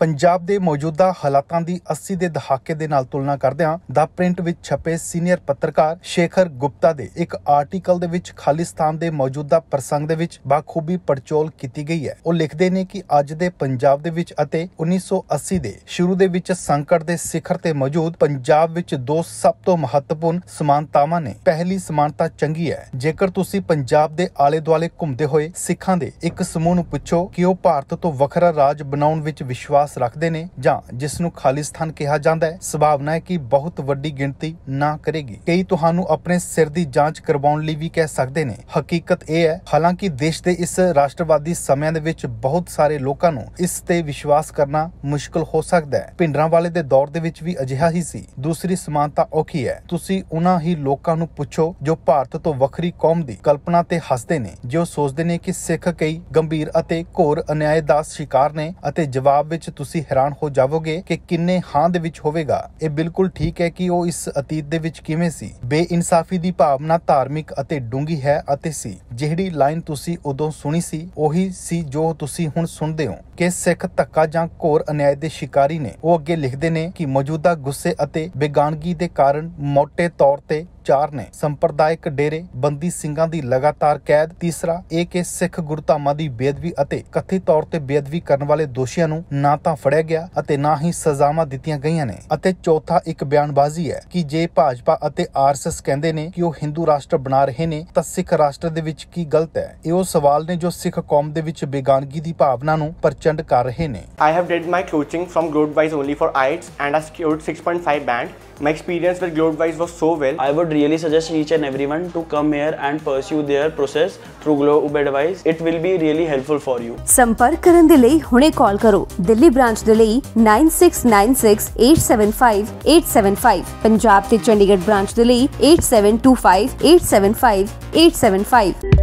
ਪੰਜਾਬ ਦੇ ਮੌਜੂਦਾ ਹਾਲਾਤਾਂ ਦੀ 80 ਦੇ ਦਹਾਕੇ ਦੇ ਨਾਲ ਤੁਲਨਾ ਕਰਦਿਆਂ ਦਾ ਪ੍ਰਿੰਟ ਵਿੱਚ ਛਪੇ ਸੀਨੀਅਰ ਪੱਤਰਕਾਰ ਸ਼ੇਖਰ ਗੁਪਤਾ ਦੇ ਇੱਕ ਆਰਟੀਕਲ ਦੇ ਵਿੱਚ ਖਾਲਿਸਤਾਨ ਦੇ ਮੌਜੂਦਾ ਪ੍ਰਸੰਗ ਦੇ ਵਿੱਚ ਬਾਖੂਬੀ ਪੜਚੋਲ ਕੀਤੀ ਗਈ ਹੈ। ਉਹ ਲਿਖਦੇ ਨੇ ਕਿ ਅੱਜ ਦੇ ਪੰਜਾਬ ਦੇ ਵਿੱਚ ਅਤੇ 1980 ਦੇ ਸ਼ੁਰੂ ਦੇ ਵਿੱਚ ਸੰਕਟ ਦੇ ਸਿਖਰ ਤੇ ਮੌਜੂਦ ਪੰਜਾਬ ਵਿੱਚ ਦੋ ਸਭ ਤੋਂ ਮਹੱਤਵਪੂਰਨ ਸਮਾਨਤਾਵਾਂ ਨੇ। ਪਹਿਲੀ ਸਮਾਨਤਾ ਚੰਗੀ ਹੈ। ਜੇਕਰ ਤੁਸੀਂ ਪੰਜਾਬ ਦੇ ਆਲੇ ਦੁਆਲੇ ਘੁੰਮਦੇ ਹੋਏ ਸਿੱਖਾਂ ਦੇ ਇੱਕ ਸਮੂਹ ਨੂੰ ਪੁੱਛੋ ਕਿ ਉਹ ਭਾਰਤ ਤੋਂ ਵੱਖਰਾ ਰਾਜ ਬਣਾਉਣ ਵਿੱਚ ਵਿਸ਼ਵਾਸ ਰੱਖਦੇ ਨੇ ਜਾਂ ਜਿਸ ਨੂੰ ਖਾਲਿਸਤਾਨ ਕਿਹਾ ਜਾਂਦਾ ਹੈ, ਸੰਭਾਵਨਾ ਹੈ ਕਿ ਬਹੁਤ ਵੱਡੀ ਗਿਣਤੀ ਨਾ ਕਰੇਗੀ। ਕਈ ਤੁਹਾਨੂੰ ਆਪਣੇ ਸਿਰ ਦੀ ਜਾਂਚ ਕਰਵਾਉਣ ਲਈ ਵੀ ਕਹਿ ਸਕਦੇ ਨੇ। ਹਕੀਕਤ ਇਹ ਹੈ, ਹਾਲਾਂਕਿ ਦੇਸ਼ ਦੇ ਇਸ ਰਾਸ਼ਟਰਵਾਦੀ ਸਮਿਆਂ ਦੇ ਵਿੱਚ ਬਹੁਤ ਸਾਰੇ ਲੋਕਾਂ ਨੂੰ ਇਸ ਤੇ ਵਿਸ਼ਵਾਸ ਕਰਨਾ ਮੁਸ਼ਕਲ ਹੋ ਸਕਦਾ ਹੈ। ਪਿੰਡਰਾਂ ਵਾਲੇ ਦੇ ਦੌਰ ਦੇ ਵਿੱਚ ਵੀ ਅਜਿਹਾ ਹੀ ਸੀ। ਦੂਸਰੀ ਸਮਾਨਤਾ ਔਖੀ ਹੈ, ਤੁਸੀਂ ਉਹਨਾਂ ਹੀ ਲੋਕਾਂ ਨੂੰ ਪੁੱਛੋ ਜੋ ਭਾਰਤ ਤੋਂ ਵੱਖਰੀ ਕੌਮ ਦੀ ਕਲਪਨਾ ਤੇ ਹੱਸਦੇ ਨੇ, ਜੋ ਸੋਚਦੇ ਨੇ ਕਿ ਸਿੱਖ ਕਈ ਗੰਭੀਰ ਅਤੇ ਘੋਰ ਅਨਿਆਏ ਦਾ ਸ਼ਿਕਾਰ ਨੇ ਅਤੇ ਜਵਾਬ ਵਿੱਚ ਤੁਸੀਂ ਹੈਰਾਨ ਹੋ ਜਾਵੋਗੇ ਕਿ ਕਿੰਨੇ ਹਾਂ ਦੇ ਵਿੱਚ ਹੋਵੇਗਾ। ਇਹ ਬਿਲਕੁਲ ਠੀਕ ਹੈ ਕਿ ਉਹ ਇਸ ਅਤੀਤ ਦੇ ਵਿੱਚ ਕਿਵੇਂ ਸੀ। ਬੇਇਨਸਾਫੀ ਦੀ ਭਾਵਨਾ ਧਾਰਮਿਕ ਅਤੇ ਡੂੰਗੀ ਹੈ ਅਤੇ ਸੀ। ਜਿਹੜੀ ਲਾਈਨ ਤੁਸੀਂ ਉਦੋਂ ਸੁਣੀ ਸੀ, ਉਹੀ ਸੀ ਜੋ ਤੁਸੀਂ ਹੁਣ ਸੁਣਦੇ ਹੋ। ਕਿ ਸਿੱਖ ਧੱਕਾ ਜਾਂ ਘੋਰ ਅਨਿਆਏ ਦੇ ਸ਼ਿਕਾਰੀ ਨੇ, ਉਹ ਅੱਗੇ ਲਿਖਦੇ ਨੇ ਕਿ ਮੌਜੂਦਾ ਗੁੱਸੇ ਅਤੇ ਬੇਗਾਨਗੀ ਦੇ ਕਾਰਨ ਮੋٹے ਤੌਰ ਤੇ ਚਾਰ ਨੇ ਸੰਪਰਦਾਇਕ ਡੇਰੇ ਬੰਦੀ ਸਿੰਘਾਂ ਦੀ ਲਗਾਤਾਰ ਕੈਦ ਤੀਸਰਾ ਇਹ ਕਿ ਸਿੱਖ ਗੁਰਧਾਮਾਂ ਦੀ ਬੇਅਦਬੀ ਅਤੇ ਕਥਿਤ ਤੌਰ ਤੇ ਬੇਅਦਬੀ ਕਰਨ ਵਾਲੇ ਦੋਸ਼ੀਆਂ ਨੂੰ ਨਾ ਤਾਂ ਫੜਿਆ ਗਿਆ ਅਤੇ ਨਾ ਹੀ ਸਜ਼ਾਵਾਂ ਦਿੱਤੀਆਂ ਗਈਆਂ ਨੇ ਅਤੇ ਚੌਥਾ ਇੱਕ ਬਿਆਨਬਾਜ਼ੀ ਹੈ ਕਿ ਜੇ ਭਾਜਪਾ ਅਤੇ ਆਰਐਸਐਸ ਕਹਿੰਦੇ ਨੇ ਕਿ ਉਹ ਹਿੰਦੂ ਰਾਸ਼ਟਰ ਬਣਾ ਰਹੇ ਨੇ ਤਾਂ ਸਿੱਖ ਰਾਸ਼ਟਰ ਦੇ ਵਿੱਚ ਕੀ ਗਲਤ ਹੈ ਇਹ ਉਹ ਸਵਾਲ ਨੇ ਜੋ ਸਿੱਖ ਕੌਮ ਦੇ ਵਿੱਚ ਬੇਗਾਨਗੀ ਦੀ ਭਾਵਨਾ ਨੂੰ ਪ੍ਰਚੰਡ ਕਰ ਰਹੇ ਨੇ I have did my coaching from Globewise only for IELTS and I scored 6.5 band. My experience with Globewise was so well. I would really suggest each and everyone to come here and pursue their process through Globe Advice. It will be really helpful for you. ਸੰਪਰਕ ਕਰਨ ਦੇ ਲਈ ਹੁਣੇ ਕਾਲ ਕਰੋ Delhi branch ਦੇ ਲਈ 9696875875 ਪੰਜਾਬ ਤੇ Chandigarh branch ਦੇ ਲਈ 8725875875